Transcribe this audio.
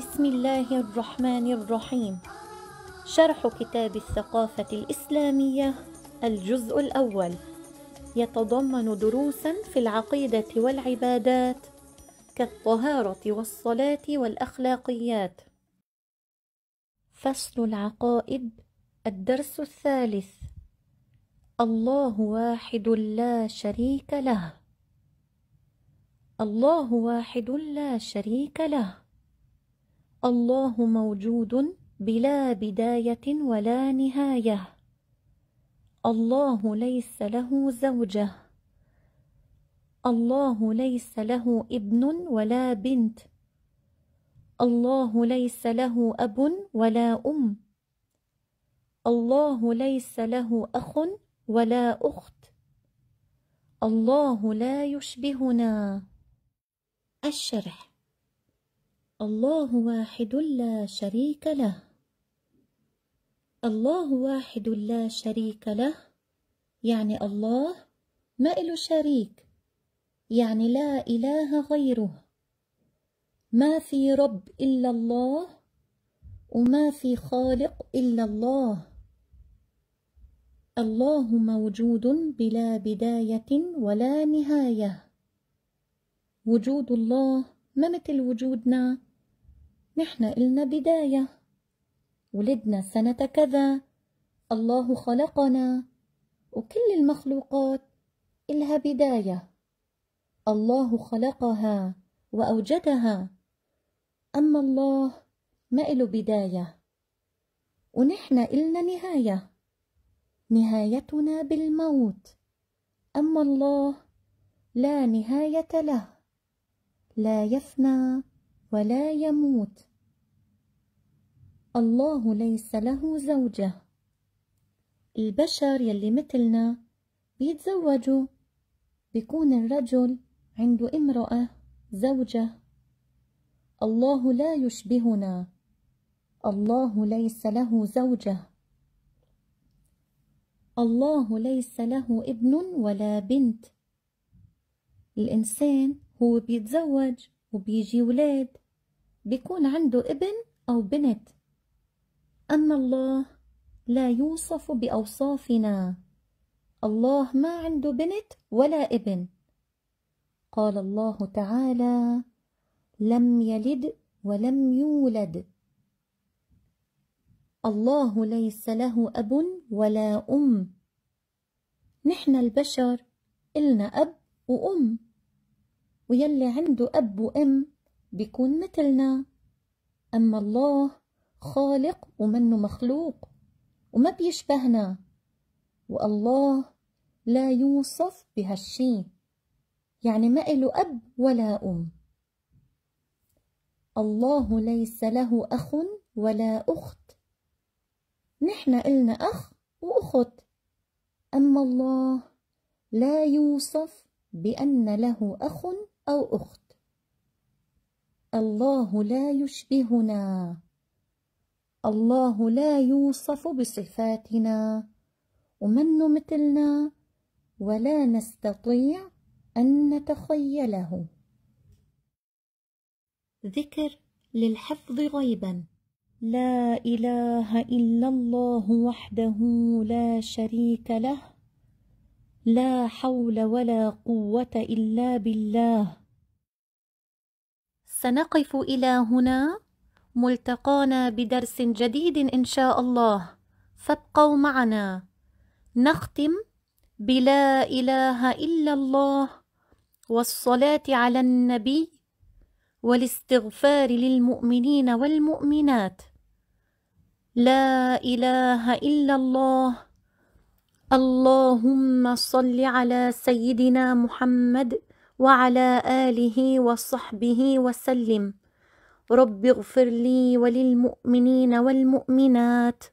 بسم الله الرحمن الرحيم. شرح كتاب الثقافة الإسلامية الجزء الأول. يتضمن دروسا في العقيدة والعبادات كالطهارة والصلاة والأخلاقيات. فصل العقائد الدرس الثالث. الله واحد لا شريك له. الله واحد لا شريك له. الله موجود بلا بداية ولا نهاية. الله ليس له زوجة. الله ليس له ابن ولا بنت. الله ليس له أب ولا أم. الله ليس له أخ ولا أخت. الله لا يشبهنا. الشرح. الله واحد لا شريك له. الله واحد لا شريك له يعني الله ما إله شريك يعني لا إله غيره. ما في رب إلا الله وما في خالق إلا الله. الله موجود بلا بداية ولا نهاية. وجود الله ما مثل وجودنا؟ نحن إلنا بداية. ولدنا سنة كذا. الله خلقنا. وكل المخلوقات إلها بداية. الله خلقها وأوجدها. أما الله ما إله بداية. ونحن إلنا نهاية. نهايتنا بالموت. أما الله لا نهاية له. لا يفنى ولا يموت. الله ليس له زوجة. البشر يلي مثلنا بيتزوجوا. بيكون الرجل عنده امرأة زوجة. الله لا يشبهنا. الله ليس له زوجة. الله ليس له ابن ولا بنت. الإنسان هو بيتزوج وبيجي ولاد. بيكون عنده ابن أو بنت. أما الله لا يوصف بأوصافنا. الله ما عنده بنت ولا ابن. قال الله تعالى لم يلد ولم يولد. الله ليس له أب ولا أم. نحن البشر إلنا أب وأم. ويلي عنده أب وأم بيكون مثلنا. أما الله خالق ومنه مخلوق وما بيشبهنا. والله لا يوصف بهالشي. يعني ما إله أب ولا أم. الله ليس له أخ ولا أخت. نحن إلنا أخ وأخت. أما الله لا يوصف بأن له أخ أو أخت. الله لا يشبهنا. الله لا يوصف بصفاتنا. ومن مثلنا ولا نستطيع أن نتخيله. ذكر للحفظ غيبا. لا إله إلا الله وحده لا شريك له. لا حول ولا قوة إلا بالله. سنقف إلى هنا. ملتقانا بدرس جديد إن شاء الله. فابقوا معنا. نختم بلا إله إلا الله والصلاة على النبي والاستغفار للمؤمنين والمؤمنات. لا إله إلا الله. اللهم صل على سيدنا محمد وعلى آله وصحبه وسلم. رب اغفر لي وللمؤمنين والمؤمنات.